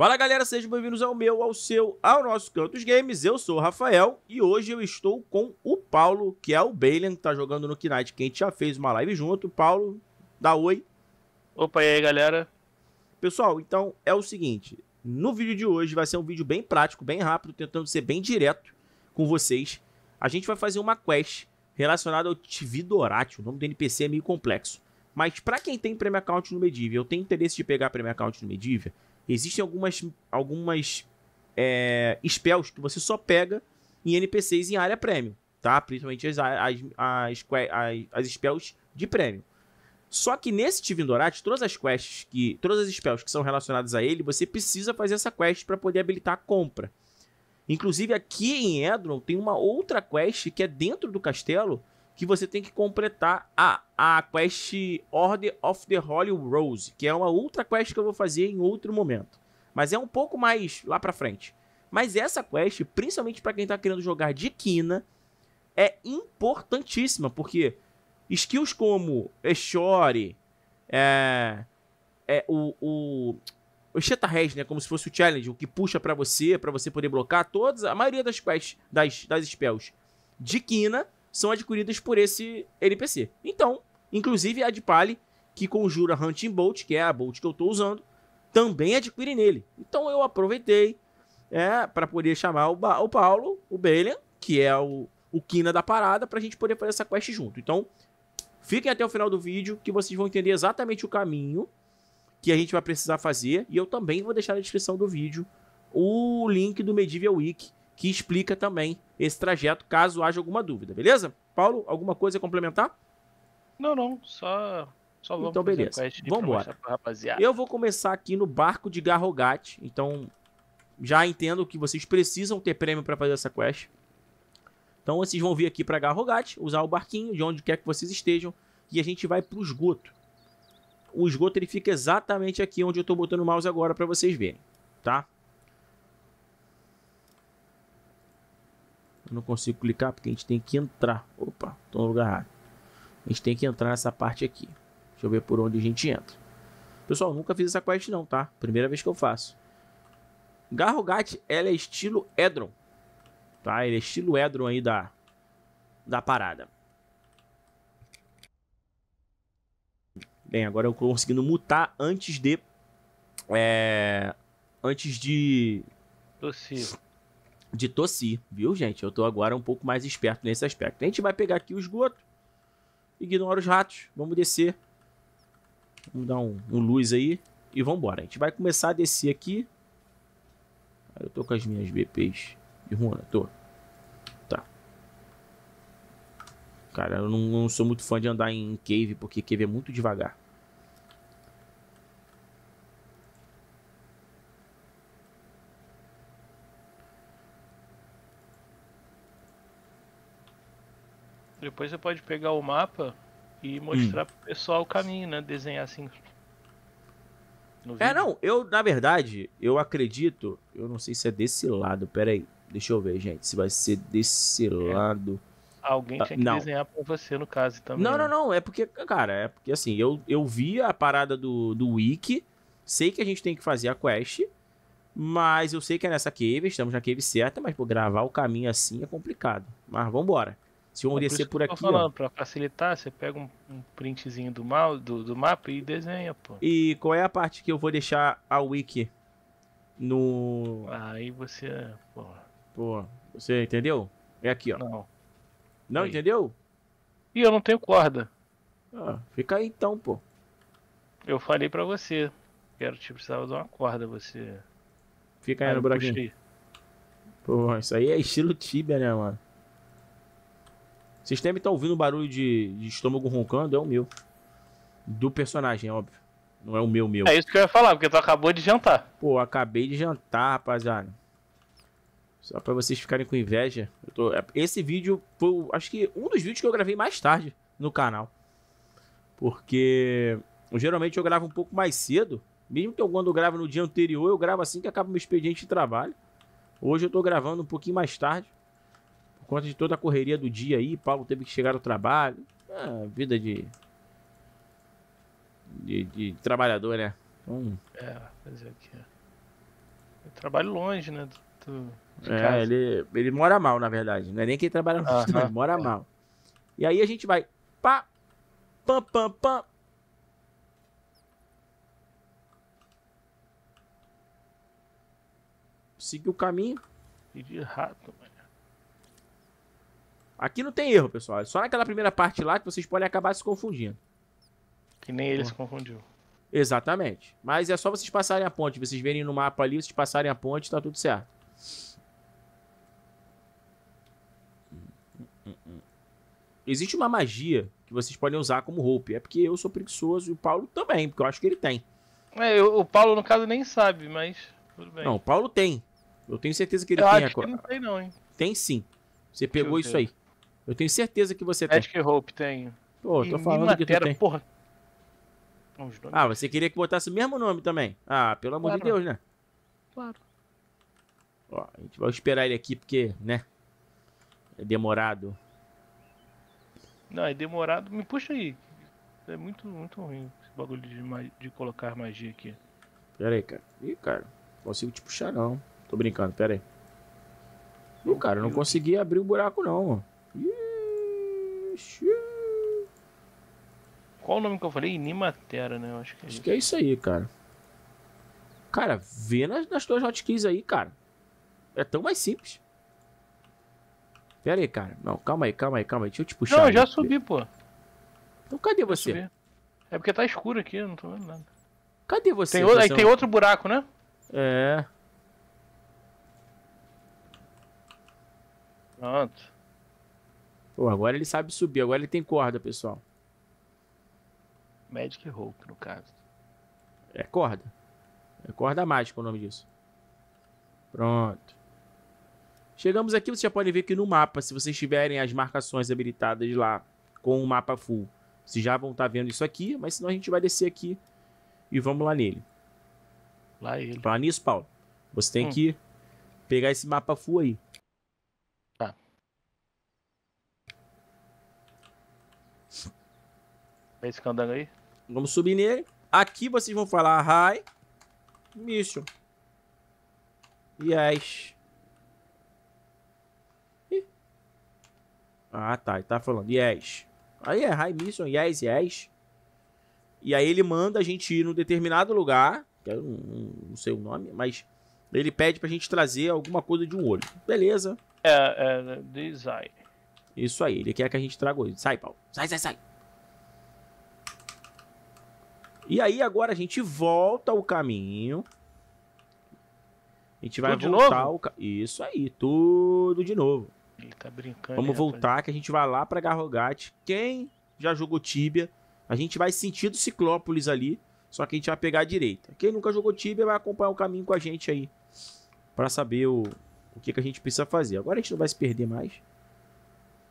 Fala galera, sejam bem-vindos ao meu, ao seu, ao nosso Cantos Games. Eu sou o Rafael e hoje eu estou com o Paulo, que é o Balian, que tá jogando no Knight, que a gente já fez uma live junto. Paulo, dá oi. Opa, e aí galera? Pessoal, então é o seguinte: no vídeo de hoje vai ser um vídeo bem prático, bem rápido, tentando ser bem direto com vocês. A gente vai fazer uma quest relacionada ao Tvidorati. O nome do NPC é meio complexo. Mas para quem tem Premium Account no Medivh, eu tenho interesse de pegar Premium Account no Medivh, existem algumas, algumas é, spells que você só pega em NPCs em área Premium, tá? Principalmente as, as, as, as, as spells de Premium. Só que nesse Tivindorati, todas as quests que. Todas as spells que são relacionadas a ele, você precisa fazer essa quest para poder habilitar a compra. Inclusive aqui em Edron tem uma outra quest que é dentro do castelo que você tem que completar a, a quest Order of the Holy Rose, que é uma outra quest que eu vou fazer em outro momento. Mas é um pouco mais lá pra frente. Mas essa quest, principalmente para quem tá querendo jogar de quina, é importantíssima, porque skills como Eshore, é, é o, o, o Res, né, como se fosse o challenge, o que puxa para você, para você poder blocar todas, a maioria das quests, das, das spells de quina, são adquiridas por esse NPC. Então, inclusive a de Pali, que conjura Hunting Bolt, que é a Bolt que eu estou usando, também adquire nele. Então eu aproveitei é, para poder chamar o, ba o Paulo, o Balian, que é o, o Kina da parada, para a gente poder fazer essa quest junto. Então, fiquem até o final do vídeo que vocês vão entender exatamente o caminho que a gente vai precisar fazer. E eu também vou deixar na descrição do vídeo o link do Medieval Week, que explica também esse trajeto, caso haja alguma dúvida, beleza? Paulo, alguma coisa a complementar? Não, não, só, só vamos Então, beleza. Vamos embora. Eu vou começar aqui no barco de Garrogat, então já entendo que vocês precisam ter prêmio para fazer essa quest. Então vocês vão vir aqui para Garrogat, usar o barquinho de onde quer que vocês estejam e a gente vai para o esgoto. O esgoto ele fica exatamente aqui onde eu estou botando o mouse agora para vocês verem, tá? Eu não consigo clicar porque a gente tem que entrar. Opa, tô no lugar errado. A gente tem que entrar nessa parte aqui. Deixa eu ver por onde a gente entra. Pessoal, nunca fiz essa quest não, tá? Primeira vez que eu faço. Garrogat, ela é estilo Edron. Tá? Ele é estilo Edron aí da, da parada. Bem, agora eu conseguindo mutar antes de... É... Antes de... Possível de tossir, viu, gente? Eu tô agora um pouco mais esperto nesse aspecto. A gente vai pegar aqui o esgoto, ignora os ratos, vamos descer. Vamos dar um, um luz aí e vamos embora. A gente vai começar a descer aqui. Eu tô com as minhas BPs de runa, tô. Tá. Cara, eu não, não sou muito fã de andar em cave, porque cave é muito devagar. Depois você pode pegar o mapa e mostrar hum. pro pessoal o caminho, né? Desenhar assim. É, não, eu, na verdade, eu acredito. Eu não sei se é desse lado. Pera aí. Deixa eu ver, gente. Se vai ser desse é. lado. Alguém ah, tinha que não. desenhar pra você, no caso, também. Não, não, né? não. É porque, cara, é porque assim, eu, eu vi a parada do, do Wiki. Sei que a gente tem que fazer a quest. Mas eu sei que é nessa cave, estamos na cave certa, mas por gravar o caminho assim é complicado. Mas vambora. Se vamos é descer por, por aqui. Falando, ó. Pra facilitar, você pega um, um printzinho do, mal, do, do mapa e desenha, pô. E qual é a parte que eu vou deixar a wiki no. Aí você. Pô. Pô, você entendeu? É aqui, ó. Não. Não aí. entendeu? E eu não tenho corda. Ah, fica aí então, pô. Eu falei pra você. Quero te precisava de uma corda, você. Fica aí, aí no buraquinho. Pô, isso aí é estilo Tibia, né, mano? Vocês devem estar ouvindo o barulho de, de estômago roncando, é o meu. Do personagem, é óbvio. Não é o meu, meu. É isso que eu ia falar, porque tu acabou de jantar. Pô, acabei de jantar, rapaziada. Só pra vocês ficarem com inveja. Tô... É, esse vídeo foi, acho que, um dos vídeos que eu gravei mais tarde no canal. Porque geralmente eu gravo um pouco mais cedo. Mesmo que eu quando eu gravo no dia anterior, eu gravo assim que acaba meu expediente de trabalho. Hoje eu tô gravando um pouquinho mais tarde conta de toda a correria do dia aí, Paulo teve que chegar ao trabalho. Ah, vida de, de, de trabalhador, né? Então, é, fazer aqui. Eu trabalho longe, né? Do, do- É, casa. ele, ele mora mal, na verdade. Não é nem que ele trabalha no Aham, ele mora é. mal. E aí a gente vai. Pá, pam, pam, pam. Seguir o caminho. E de rato, mano. Aqui não tem erro, pessoal. É só naquela primeira parte lá que vocês podem acabar se confundindo. Que nem ele se confundiu. Exatamente. Mas é só vocês passarem a ponte. Vocês verem no mapa ali, vocês passarem a ponte, tá tudo certo. Existe uma magia que vocês podem usar como hope. É porque eu sou preguiçoso e o Paulo também, porque eu acho que ele tem. É, eu- o Paulo, no caso, nem sabe, mas tudo bem. Não, o Paulo tem. Eu tenho certeza que ele eu tem. acho a- que não tem, não, hein? Tem sim. Você pegou isso aí. Eu tenho certeza que você tem. Magic Hope tem. Pô, tô E falando que tu tem. porra. Ah, você queria que botasse o mesmo nome também. Ah, pelo amor de Claro. Deus, né? Claro. Ó, a gente vai esperar ele aqui porque, né? É demorado. Não, é demorado. Me puxa aí. É muito, muito ruim esse bagulho de, de colocar magia aqui. Pera aí, cara. Ih, cara. Não consigo te puxar, não. Tô brincando, pera aí. Ih, cara, eu não consegui abrir o buraco, não. Ixi. Qual o nome que eu falei? Inimatera, né? Acho que é Acho isso. que é isso aí, cara. Cara, vê nas, nas tuas hotkeys aí, cara. É tão mais simples. Pera aí, cara. Não, calma aí, calma aí, calma aí. Deixa eu te puxar. Não, eu já subi, pô. Então cadê você? É porque tá escuro aqui, eu não tô vendo nada. Cadê você? Tem, outro, aí tem outro buraco, né? É. Pronto. Pô, agora ele sabe subir. Agora ele tem corda, pessoal. Magic Hope, no caso. É corda. É corda mágica o nome disso. Pronto. Chegamos aqui, vocês já podem ver que no mapa, se vocês tiverem as marcações habilitadas lá com o mapa full, vocês já vão estar vendo isso aqui, mas senão a gente vai descer aqui e vamos lá nele. Lá ele. Falar nisso, Paulo, você tem Hum. que pegar esse mapa full aí. É esse candango aí? Vamos subir nele. Aqui vocês vão falar hi, mission. Yes. Ih. Ah, tá. Ele tá falando yes. Aí é hi, mission, yes, yes. E aí ele manda a gente ir num determinado lugar, que eu não, não sei o nome, mas ele pede pra gente trazer alguma coisa de um olho. Beleza. É, é design. Isso aí. Ele quer que a gente traga o olho. Sai, Paulo. Sai, sai, sai. E aí agora a gente volta o caminho. A gente vai Tudo de voltar novo? o ca... Isso aí, tudo de novo. Ele tá brincando. Vamos hein, voltar que a gente vai lá pra Garrogate. Quem já jogou Tibia, a gente vai sentir do Ciclópolis ali, só que a gente vai pegar a direita. Quem nunca jogou Tibia vai acompanhar o caminho com a gente aí, Pra saber o, o que, que a gente precisa fazer. Agora a gente não vai se perder mais. rapaz?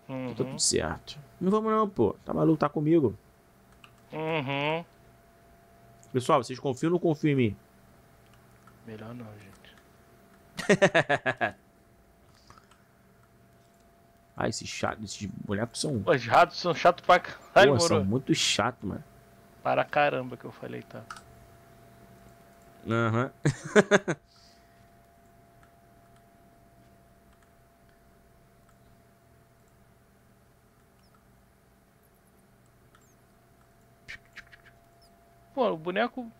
Tá Uhum. tudo certo. Não vamos não, pô. Tá maluco? Tá comigo. Uhum. Pessoal, vocês confiam ou não confiam em mim? Melhor não, gente. Ah, esses chatos, esses bonecos são, Os ratos são chatos pra caralho, são moro. muito chatos, mano. Para caramba que eu falei, tá? Aham. Pô, o boneco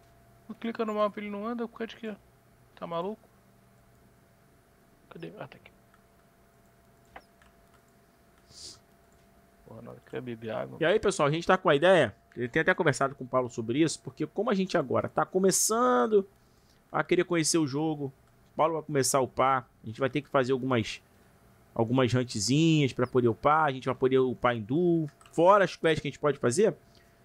clica no mapa ele não anda, por causa de quê? Tá maluco? Cadê? Ah, tá aqui. Porra, na hora que eu ia beber água. E aí, pessoal, a gente tá com a ideia. Ele tem até conversado com o Paulo sobre isso, porque como a gente agora tá começando a querer conhecer o jogo, o Paulo vai começar a upar, a gente vai ter que fazer algumas algumas huntzinhas pra poder upar, a gente vai poder upar em duo, fora as quests que a gente pode fazer.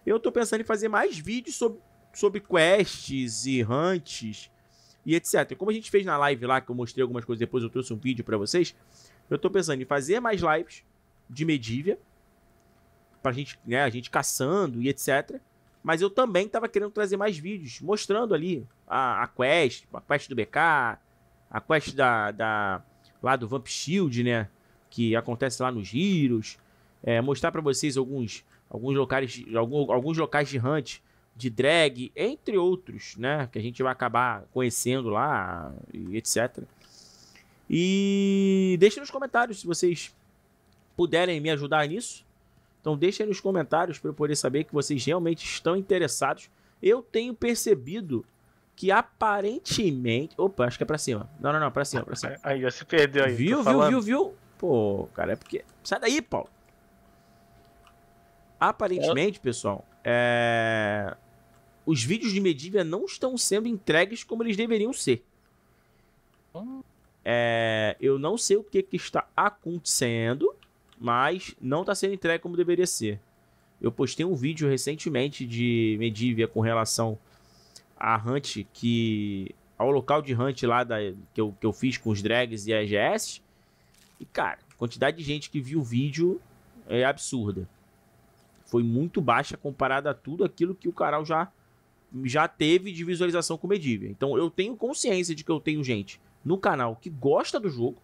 Eu tô pensando em fazer mais vídeos sobre, sobre quests e hunts e etc. Como a gente fez na live lá, que eu mostrei algumas coisas depois, eu trouxe um vídeo pra vocês. Eu tô pensando em fazer mais lives de Medivia, pra gente, né, a gente caçando e etc. Mas eu também tava querendo trazer mais vídeos, mostrando ali a, a quest, a quest do BK, a quest da, da lá do Vamp Shield, né, que acontece lá nos giros, é, mostrar pra vocês alguns alguns locais, alguns, alguns locais de hunt de drag, entre outros, né? Que a gente vai acabar conhecendo lá e etc. E deixem nos comentários se vocês puderem me ajudar nisso. Então deixem nos comentários para eu poder saber que vocês realmente estão interessados. Eu tenho percebido que aparentemente. Opa, acho que é pra cima. Não, não, não, pra cima, pra cima. Aí já se perdeu aí. Viu, viu, viu, viu? Pô, cara, é porque. Sai daí, Paulo. Aparentemente, pessoal, é... os vídeos de Medivh não estão sendo entregues como eles deveriam ser. É... Eu não sei o que, que está acontecendo, mas não está sendo entregue como deveria ser. Eu postei um vídeo recentemente de Medivh com relação a Hunt que. ao local de Hunt lá da, que, eu, que eu fiz com os drags e a EGS. E, cara, a quantidade de gente que viu o vídeo é absurda. Foi muito baixa comparada a tudo aquilo que o canal já, já teve de visualização com Medivh. Então eu tenho consciência de que eu tenho gente no canal que gosta do jogo.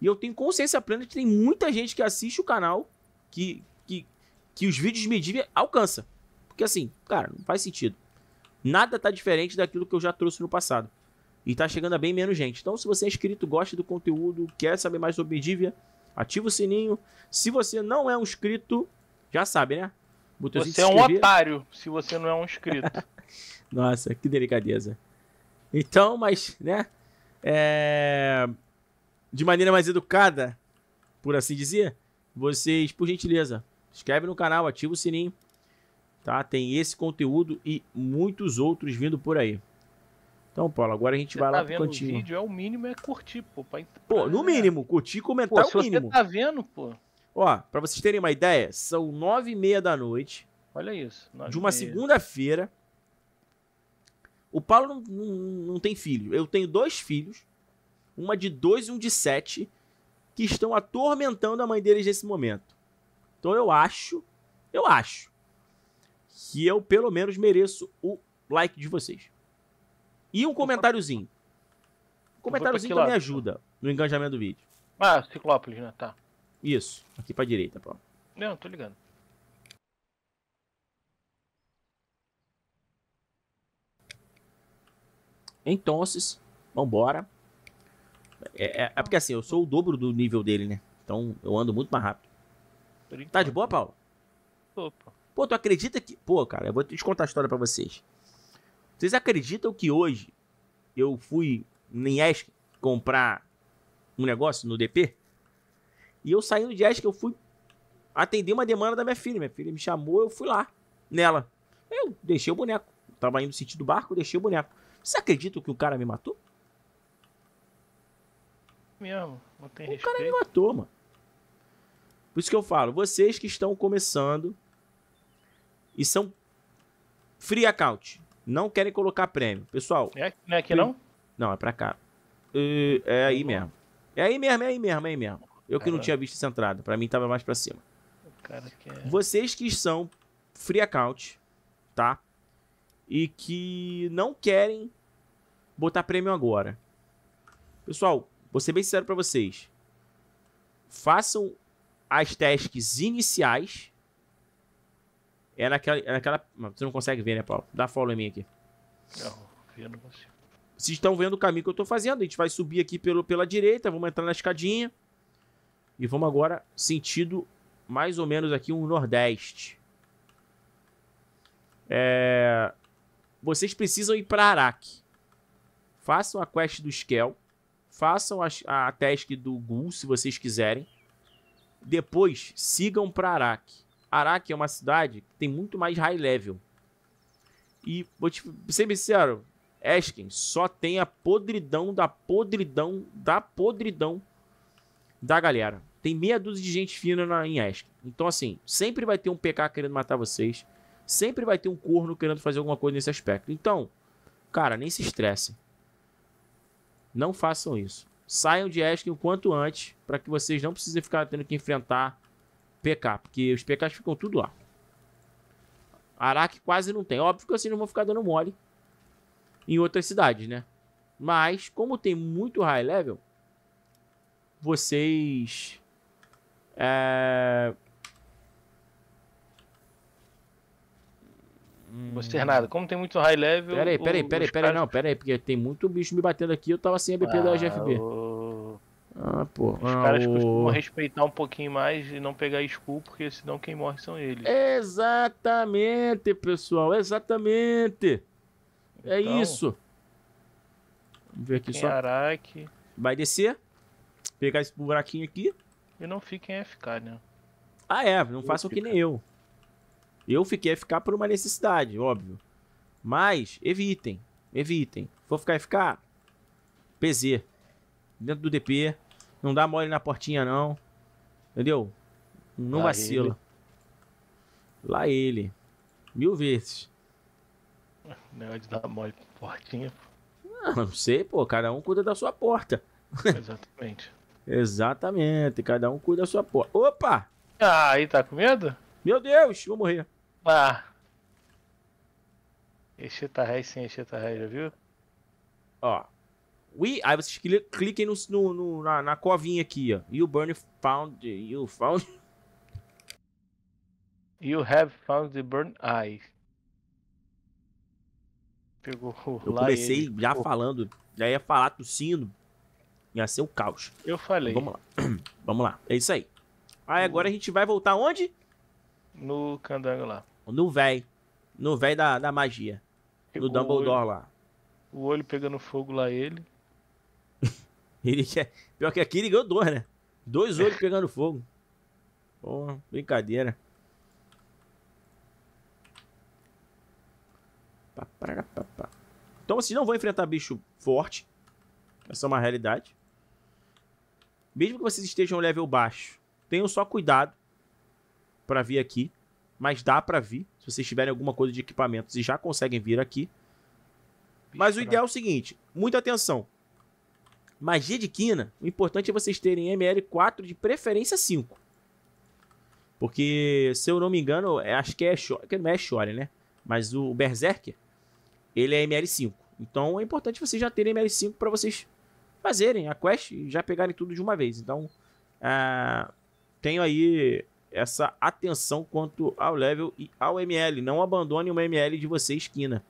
E eu tenho consciência plena de que tem muita gente que assiste o canal que, que, que os vídeos de Medivh alcança. Porque assim, cara, não faz sentido. Nada tá diferente daquilo que eu já trouxe no passado. E tá chegando a bem menos gente. Então, se você é inscrito, gosta do conteúdo, quer saber mais sobre Medivia, ativa o sininho. Se você não é um inscrito, já sabe, né? Você é um otário se você não é um inscrito. Nossa, que delicadeza. Então, mas, né? É... De maneira mais educada, por assim dizer, vocês, por gentileza, inscreve no canal, ativa o sininho tá? Tem esse conteúdo e muitos outros vindo por aí. Então, Paulo, agora a gente você vai tá lá pro cantinho. O vídeo é o mínimo é curtir, pô. Pra, pô, no mínimo, curtir e comentar pô, é o mínimo. Você tá vendo, pô. Ó, pra vocês terem uma ideia, são nove e meia da noite. Olha isso. De uma segunda-feira. O Paulo não, não, não tem filho. Eu tenho dois filhos. Uma de dois e um de sete. Que estão atormentando a mãe deles nesse momento. Então eu acho. Eu acho que eu pelo menos mereço o like de vocês. E um comentáriozinho. Um comentáriozinho também ajuda no engajamento do vídeo. Ah, Ciclópolis, né? Tá. Isso, aqui pra direita, pô. Não, tô ligando. Então, vambora. É, é, é, porque assim, eu sou o dobro do nível dele, né? Então eu ando muito mais rápido. Tá de boa, Paulo? Opa. Pô, tu acredita que. Pô, cara, eu vou te contar a história para vocês. Vocês acreditam que hoje eu fui em Esk comprar um negócio no DP? E eu saindo de Esk, eu fui atender uma demanda da minha filha. Minha filha me chamou, eu fui lá nela. Eu deixei o boneco. tava indo no sentido do barco, deixei o boneco. Você acredita que o cara me matou? Mesmo, não tem o respeito. cara me matou, mano. Por isso que eu falo, vocês que estão começando e são free account. Não querem colocar prêmio. Pessoal. É, não é aqui não? Não, é pra cá. É, é aí mesmo. É aí mesmo, é aí mesmo, é aí mesmo. Eu que não tinha visto essa entrada. Pra mim tava mais pra cima. É... Vocês que são free account, tá? E que não querem botar prêmio agora. Pessoal, vou ser bem sincero pra vocês. Façam as tasks iniciais é naquela, é naquela. Você não consegue ver, né, Paulo? Dá follow em mim aqui. Não, eu não consigo. Vocês estão vendo o caminho que eu tô fazendo. A gente vai subir aqui pelo, pela direita, vamos entrar na escadinha. E vamos agora sentido mais ou menos aqui um nordeste. É... Vocês precisam ir para Araque. Façam a quest do Skell. Façam a, a task do Gul, se vocês quiserem. Depois, sigam para Araque. Araque é uma cidade que tem muito mais high level. E vou te ser sincero, Esken só tem a podridão da podridão da podridão da galera. Tem meia dúzia de gente fina na, em Esken. Então, assim, sempre vai ter um PK querendo matar vocês. Sempre vai ter um corno querendo fazer alguma coisa nesse aspecto. Então, cara, nem se estressem. Não façam isso. Saiam de Esken o quanto antes, para que vocês não precisem ficar tendo que enfrentar PK, porque os PKs ficam tudo lá. Araque quase não tem. Óbvio que assim não vão ficar dando mole em outras cidades, né? Mas, como tem muito high level, vocês. É... Você é nada. Como tem muito high level. Pera aí, pera aí, o- pera aí, os pera aí, caras- não, pera aí, porque tem muito bicho me batendo aqui, eu tava sem a BP da Ah, GFB. o- Ah, pô. Os ah, caras o- costumam respeitar um pouquinho mais e não pegar skull, porque senão quem morre são eles. Exatamente, pessoal, exatamente. É Então, isso. Vamos ver aqui só. Araki. Vai descer. Pegar esse buraquinho aqui. E não fiquem FK, né? Ah, é, não façam que nem eu. Eu fiquei FK por uma necessidade, óbvio. Mas, evitem. Evitem. For ficar FK, PZ. Dentro do DP. Não dá mole na portinha, não. Entendeu? Não Lá vacila. Lá ele. Mil vezes. Negócio de dar mole com portinha. Ah, não sei, pô. Cada um cuida da sua porta. Exatamente. Exatamente. Cada um cuida da sua porta. Opa! Ah, aí tá com medo? Meu Deus, vou morrer. Ah. Exeta Ré sem Exeta Ré, já viu? Ó. We, aí vocês cli- cliquem no, no- no- na, na covinha aqui, ó. You burn found. You found. You have found the burn eye. Pegou o Eu comecei ele. já Pô, falando. Já ia falar tossindo. Ia ser o caos. Eu falei. Vamos lá. Vamos lá. É isso aí. Aí agora a gente vai voltar onde? No candango lá. No véi. No véi da, da magia. No Dumbledore olho- lá. O olho pegando fogo lá, ele. Ele quer. Pior que aqui ele ganhou dois, né? Dois olhos pegando fogo. Pô, brincadeira. Então vocês não vão enfrentar bicho forte. Essa é uma realidade. Mesmo que vocês estejam level baixo, tenham só cuidado pra vir aqui. Mas dá pra vir. Se vocês tiverem alguma coisa de equipamentos e já conseguem vir aqui. Mas o ideal é o seguinte: muita atenção. Magia de quina, o importante é vocês terem ML4 de preferência 5. Porque, se eu não me engano, é- acho que é Shore, que não é Shore, né? Mas o Berserker, ele é ML5. Então é importante vocês já terem ML5 para vocês fazerem a quest e já pegarem tudo de uma vez. Então, ah, tenho aí essa atenção quanto ao level e ao ML. Não abandone uma ML de vocês, quina.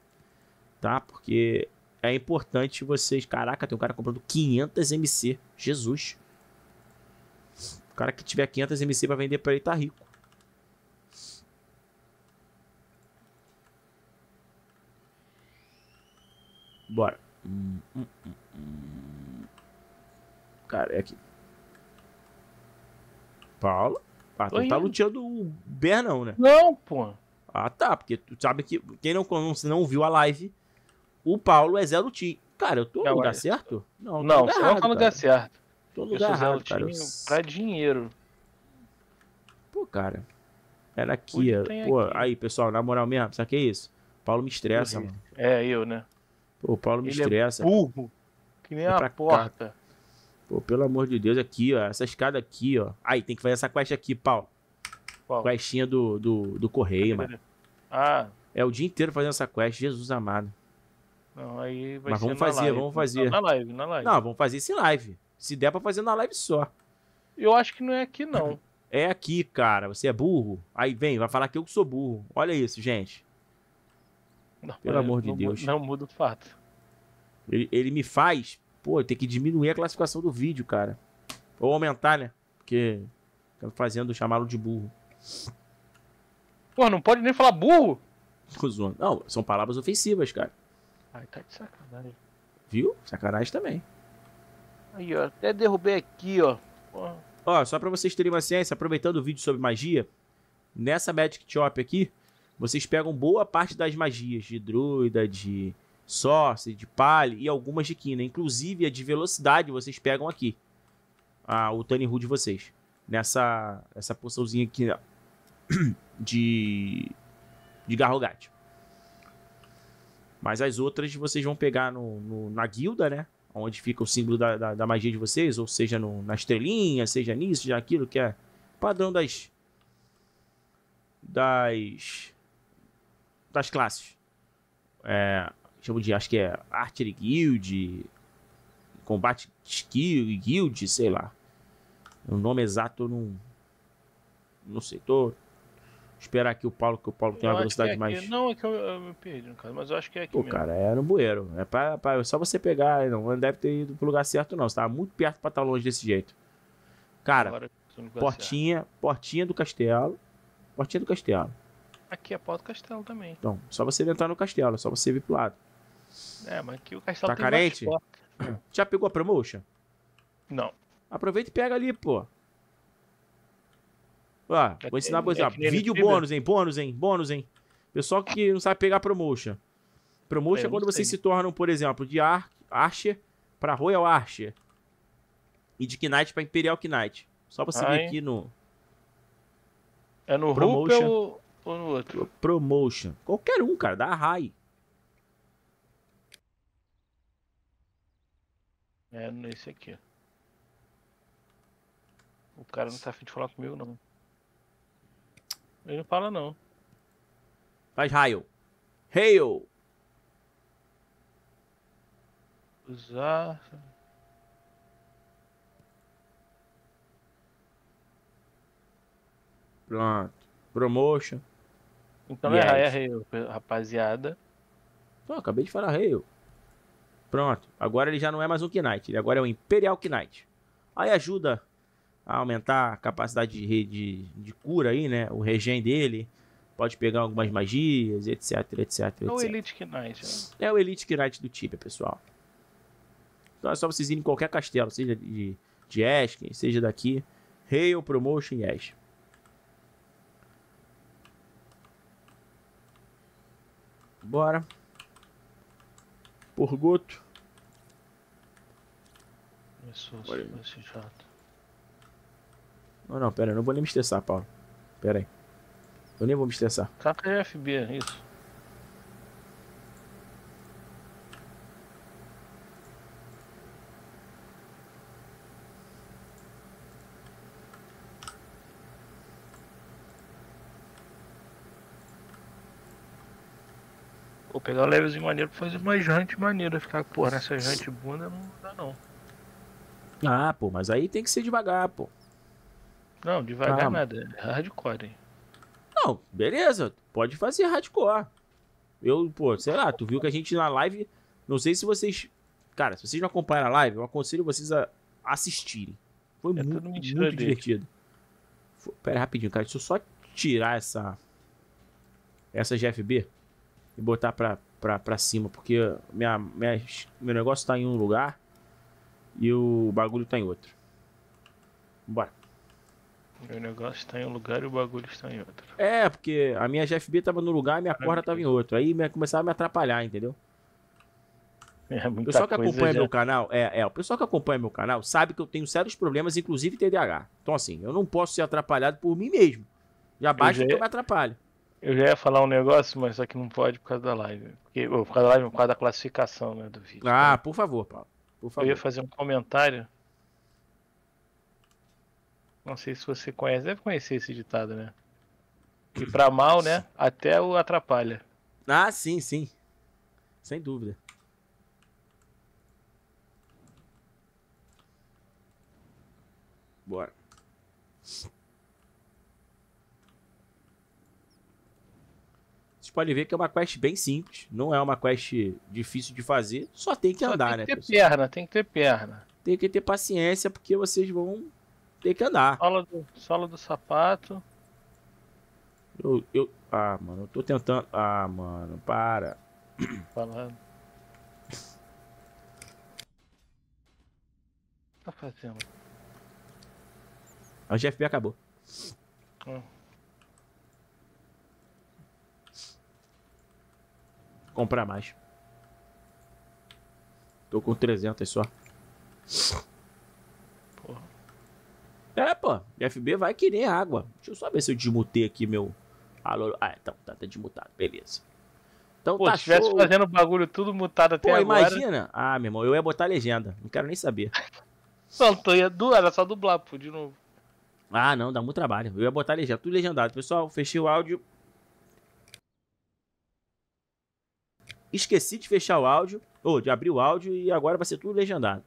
Tá? Porque é importante vocês. Caraca, tem um cara comprando 500 MC. Jesus. O cara que tiver 500 MC pra vender pra ele tá rico. Bora. Hum, hum, hum. Cara, é aqui. Paulo? Ah, tu tá luteando o Ber, não, né? Não, pô. Ah, tá. Porque tu sabe que quem não, não, não viu a live, o Paulo é zero time. Cara, eu tô no lugar é- certo? Não, eu Não, você não tá no lugar certo. Tô no Eu lugar Zé errado, cara. Lutinho pra dinheiro. Pô, cara. Era aqui, tem Pô, aqui? aí, pessoal, na moral mesmo, sabe o que é isso? Paulo me estressa, mano. É, eu, né? Pô, o Paulo me Ele é estressa. Burro. Que nem Vem a pra cá. Pô, pelo amor de Deus, aqui, ó. Essa escada aqui, ó. Aí, tem que fazer essa quest aqui, Paulo. Qual? Questinha do, do, do correio, mano. Ah, É o dia inteiro fazendo essa quest, Jesus amado. não, aí vai Mas vamos fazer, live. vamos fazer. Na live, na live. Não, vamos fazer isso em live. Se der pra fazer na live só. Eu acho que não é aqui, não. É aqui, cara. Você é burro? Aí vem, vai falar que eu sou burro. Olha isso, gente. Não, Pelo é, amor de não Deus. Não muda o fato. Ele, ele me faz, pô, tem que diminuir a classificação do vídeo, cara. Ou aumentar, né? Porque fazendo chamá-lo de burro. Pô, não pode nem falar burro? Não, são palavras ofensivas, cara. Ai, tá de sacanagem. Viu? Sacanagem também. Aí, ó, até derrubei aqui, ó. Porra. Ó, só pra vocês terem uma ciência, aproveitando o vídeo sobre magia, nessa Magic Shop aqui, vocês pegam boa parte das magias de druida, de sorcery, de pali e algumas de quina. Inclusive a de velocidade vocês pegam aqui. Ah, o Hood de vocês. Nessa essa poçãozinha aqui de de Garrogate. Mas as outras vocês vão pegar no, no- na guilda, né? Onde fica o símbolo da, da, da magia de vocês, ou seja, no- na estrelinha, seja nisso, seja aquilo, que é padrão das. das. das classes. É, chamo de, acho que é Archery Guild, Combate Skill Guild, sei lá. O nome exato eu não. não sei, tô Esperar aqui o Paulo, que o Paulo tem Eu uma é velocidade aqui. mais. Não, é que eu, eu me perdi, no caso, mas eu acho que é aqui Pô, mesmo. cara, é no bueiro. É pra, pra- é só você pegar. Não, não deve ter ido pro lugar certo, não. Você tava muito perto pra estar longe desse jeito. Cara, Agora, portinha, portinha do castelo. Portinha do castelo. Aqui é a porta do castelo também. Então, só você entrar no castelo, é só você vir pro lado. É, mas aqui o castelo Tá tem carente? Já pegou a promotion? Não. Aproveita e pega ali, pô. Ó, É vou ensinar que- você. é que Vídeo bônus, hein? Bônus, hein? Bônus, hein? Pessoal que não sabe pegar promotion. Promotion É, é quando vocês se tornam, por exemplo, de Ar Archer pra Royal Archer. E de Knight pra Imperial Knight. Só você vir Ai. aqui no É no Promotion. Ou, ou no outro? Promotion. Qualquer um, cara. Da Rai. É nesse aqui. O cara não tá afim de falar comigo, não. Ele não fala, não. Faz Hail. Hail. Usar. Pronto. Promotion. Então é, Yes. é rei, rapaziada. Pô, acabei de falar Hail. Pronto. Agora ele já não é mais um Knight. Ele agora é um Imperial Knight. Aí ajuda a aumentar a capacidade de, de, de cura aí, né? O regen dele. Pode pegar algumas magias, etc, etc, É o etc. Elite Knight. né? É o Elite Knight do Tibia, pessoal. Então é só vocês irem em qualquer castelo, seja de, de Esken, seja daqui. Hail, Promotion e Ash. Bora. Porgoto. Começou esse chato. Não, não, pera, eu não vou nem me estressar, Paulo. Pera aí. Eu nem vou me estressar. Taca FB, isso. Pegar o levelzinho maneiro pra fazer uma jante maneira. Ficar, porra, nessa jante bunda não dá não. Ah, pô, mas aí tem que ser devagar, pô. Não, devagar Calma. nada. É hardcore, hein? Não, beleza. Pode fazer hardcore. Eu, pô, sei lá, tu viu que a gente na live. Não sei se vocês. Cara, se vocês não acompanham a live, eu aconselho vocês a assistirem. Foi É muito, muito dele. divertido. Foi- Pera aí, rapidinho, cara. Deixa eu só tirar essa. Essa GFB e botar pra, pra, pra cima, porque minha, minha, meu negócio tá em um lugar e o bagulho tá em outro. Bora. Meu negócio tá em um lugar e o bagulho está em outro. É, porque a minha GFB tava no lugar e minha corda tava em outro. Aí me- começava a me atrapalhar, entendeu? É O pessoal que acompanha já. meu canal, é, é, o pessoal que acompanha meu canal sabe que eu tenho sérios problemas, inclusive TDAH. Então, assim, eu não posso ser atrapalhado por mim mesmo. Já basta já que eu me atrapalhe. Eu já ia falar um negócio, mas só que não pode por causa da live. Porque, ou, por causa da live, por causa da classificação né, do vídeo. Ah, por favor, Paulo. Por eu favor. ia fazer um comentário. Não sei se você conhece, deve conhecer esse ditado, né? Que pra mal, né? Até o atrapalha. Ah, sim, sim. Sem dúvida. Bora. Podem ver que é uma quest bem simples. Não é uma quest difícil de fazer. Só tem que Só andar, tem né? que ter pessoal? perna, tem que ter perna. Tem que ter paciência porque vocês vão ter que andar. Sola do, sola do sapato. Eu, eu, ah, mano, eu tô tentando. Ah, mano, para. Falando. O que tá fazendo? A GFB acabou. Hum. Comprar mais. Tô com 300 só. Porra. É, pô. GFB vai querer água. Deixa eu só ver se eu desmutei aqui meu. Alô. Ah, então, tá, tá desmutado. Beleza. Então Pô, tá se estivesse show. fazendo o bagulho tudo mutado até Pô, agora. imagina. Ah, meu irmão, eu ia botar legenda. Não quero nem saber. Não, tô ia du- era só dublar, pô, de novo. Ah, não, dá muito trabalho. Eu ia botar legenda, tudo legendado. Pessoal, fechei o áudio. Esqueci de fechar o áudio, ou de abrir o áudio e agora vai ser tudo legendado.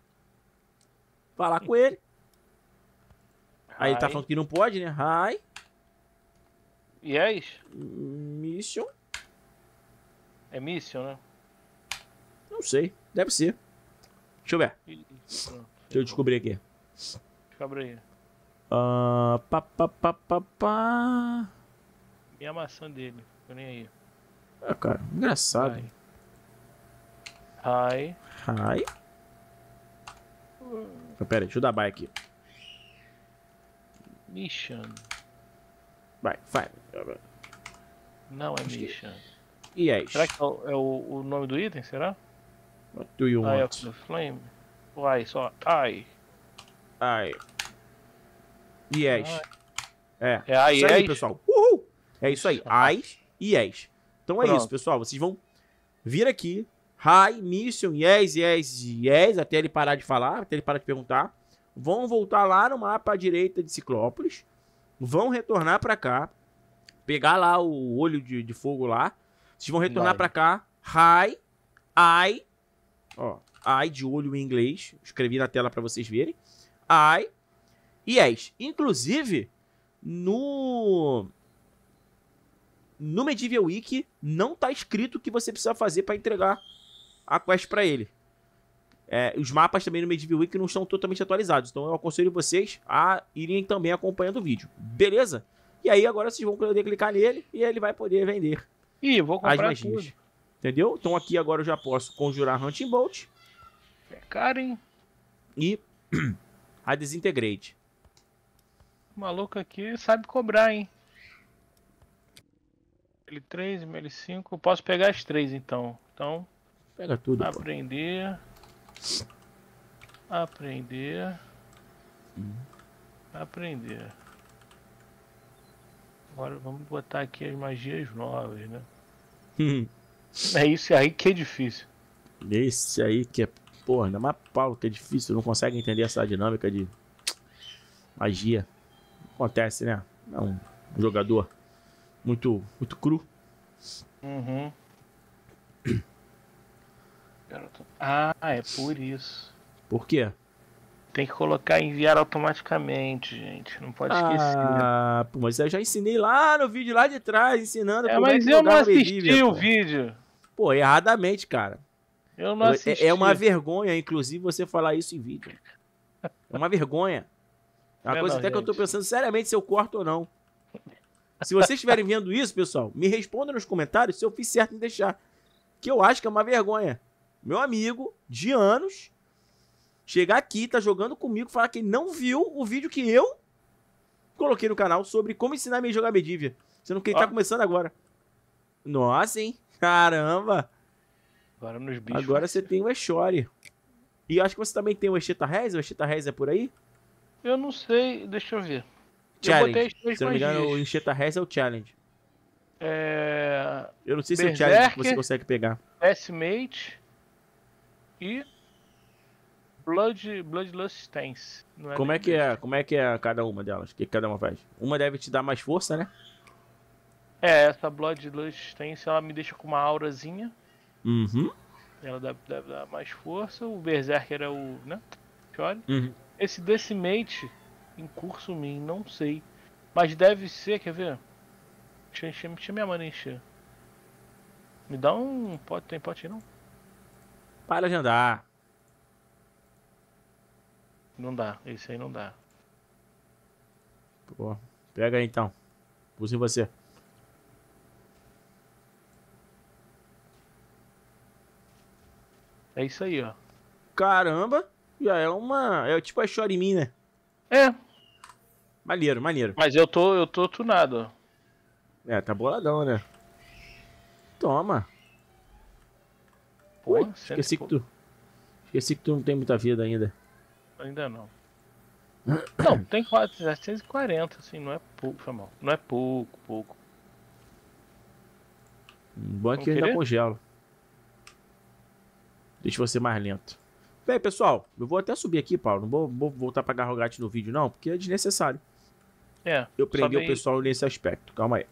Falar com ele. Aí ele tá falando que não pode, né? Ai. Yes? Mission? É Mission, né? Não sei. Deve ser. Deixa eu ver. Pronto. Deixa eu descobrir aqui. Cabra aí. Ah, pá, pá, pá, pá, pá. E a maçã dele? Tô nem aí. Ah, cara, engraçado. Vai. Hi. Ai. Pera aí, deixa eu dar bye aqui. Mission. Vai, vai. Não é Mission. Yes. Será que é o, é o- o nome do item? Será? What do you Eye want? of the Flame? Uai, só. Ai. Ai. Yes. É. É ai, Isso aí, yes? pessoal. Uhul! É isso aí. Ais e yes. Então é Pronto. isso, pessoal. Vocês vão vir aqui. Hi, mission, yes, yes, yes. Até ele parar de falar, até ele parar de perguntar. Vão voltar lá no mapa à direita de Ciclópolis. Vão retornar pra cá. Pegar lá o olho de, de fogo lá. Vocês vão retornar Vai. pra cá. Hi, I. Ó, I de olho em inglês. Escrevi na tela pra vocês verem. I. Yes. Inclusive, no no Medieval Wiki não tá escrito o que você precisa fazer para entregar a quest para ele. É, os mapas também no Medieval Wiki não estão totalmente atualizados, então eu aconselho vocês a irem também acompanhando o vídeo, beleza? E aí agora vocês vão poder clicar nele e ele vai poder vender eu vou as comprar magias. tudo. Entendeu? Então aqui agora eu já posso conjurar Hunting Bolt É caro, hein? e a Desintegrate. O maluco aqui sabe cobrar, hein? L3 e L5. Eu posso pegar as três então. Então, Pega tudo, pô. aprender. Aprender. Aprender. Agora vamos botar aqui as magias novas, né? É isso aí que é difícil. Esse aí que é, porra, ainda mais Paulo que é difícil, não consegue entender essa dinâmica de magia. Acontece, né? É um jogador muito, muito cru. Uhum. Garoto. Ah, é por isso. Por quê? Tem que colocar enviar automaticamente, gente. Não pode esquecer. Ah, pô, mas eu já ensinei lá no vídeo lá de trás, ensinando É, como é mas que eu não assisti o pô. vídeo. Pô, erradamente, cara. Eu não assisti. É, é uma vergonha, inclusive, você falar isso em vídeo. É uma vergonha. É uma Não é coisa não, até que eu tô gente. pensando seriamente se eu corto ou não. Se vocês estiverem vendo isso, pessoal, me respondam nos comentários se eu fiz certo em deixar. Que eu acho que é uma vergonha. Meu amigo, de anos, chegar aqui, tá jogando comigo, falar que não viu o vídeo que eu coloquei no canal sobre como ensinar a jogar Medivh. Sendo que ele tá Ó. começando agora. Nossa, hein? Caramba! Agora nos bichos. Agora você tem o Eshore. E eu acho que você também tem o Eshita Rez. O Eshita Rez é por aí? Eu não sei, deixa eu ver. Eu Challenge. botei as três Se eu não me engano, o. Eshita Rez é o Challenge. É. Eu não sei se é o Challenge que você consegue pegar. Decimate e. Blood, Bloodlust Stance. Não Como é nem que é, como é que é cada uma delas? O que cada uma faz? Uma deve te dar mais força, né? É, essa Bloodlust Stance ela me deixa com uma aurazinha. Uhum. Ela deve, deve dar mais força. O Berserker é o. né? Chore. uhum. Esse Decimate em curso mim, não sei. Mas deve ser, quer ver? Deixa eu encher, deixa minha mana encher. Me dá um pote, tem pote aí não? Para de andar. Não dá, esse aí não dá. Pô, pega aí então. Em você. É isso aí, ó. Caramba. Já é uma. É tipo a mim, né? É, Maneiro, maneiro. mas eu tô, eu tô tunado. É, tá boladão, né? Toma. Pô, e esqueci que tu. Esqueci que tu não tem muita vida ainda. Ainda não. Não, tem 440, assim, não é pouco, foi mal. Não é pouco, pouco. Bom é que ainda congelo. Deixa você mais lento. Bem, pessoal, eu vou até subir aqui, Paulo. Não vou, vou voltar pra Garrogate no vídeo, não, porque é desnecessário. É, Eu prendi o pessoal nesse aspecto. Calma aí.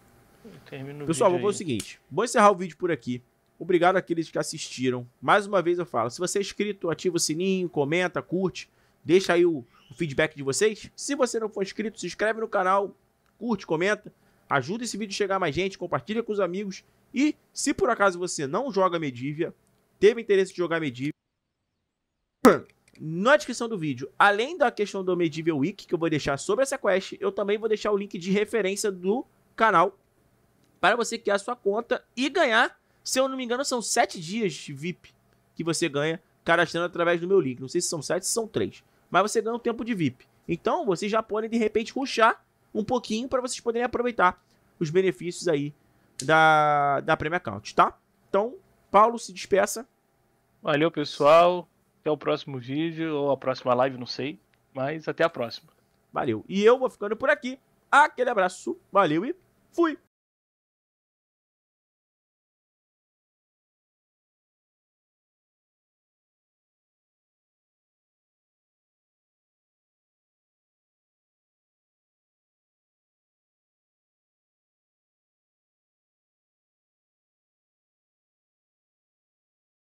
Pessoal, vou fazer o seguinte: vou encerrar o vídeo por aqui. Obrigado àqueles que assistiram. Mais uma vez eu falo: se você é inscrito, ativa o sininho, comenta, curte, deixa aí o, o feedback de vocês. Se você não for inscrito, se inscreve no canal, curte, comenta. Ajuda esse vídeo a chegar a mais gente, compartilha com os amigos. E se por acaso você não joga Medivia, teve interesse de jogar Medivia, na descrição do vídeo, além da questão do Medieval Week, que eu vou deixar sobre essa quest, eu também vou deixar o link de referência do canal para você criar sua conta e ganhar, se eu não me engano, são 7 dias de VIP que você ganha cadastrando através do meu link. Não sei se são 7, se são 3. Mas você ganha um tempo de VIP. Então, vocês já podem, de repente, ruxar um pouquinho para vocês poderem aproveitar os benefícios aí da, da Premium Account, tá? Então, Paulo, se despeça. Valeu, pessoal. Até o próximo vídeo ou a próxima live, não sei. Mas até a próxima. Valeu. E eu vou ficando por aqui. Aquele abraço. Valeu e fui.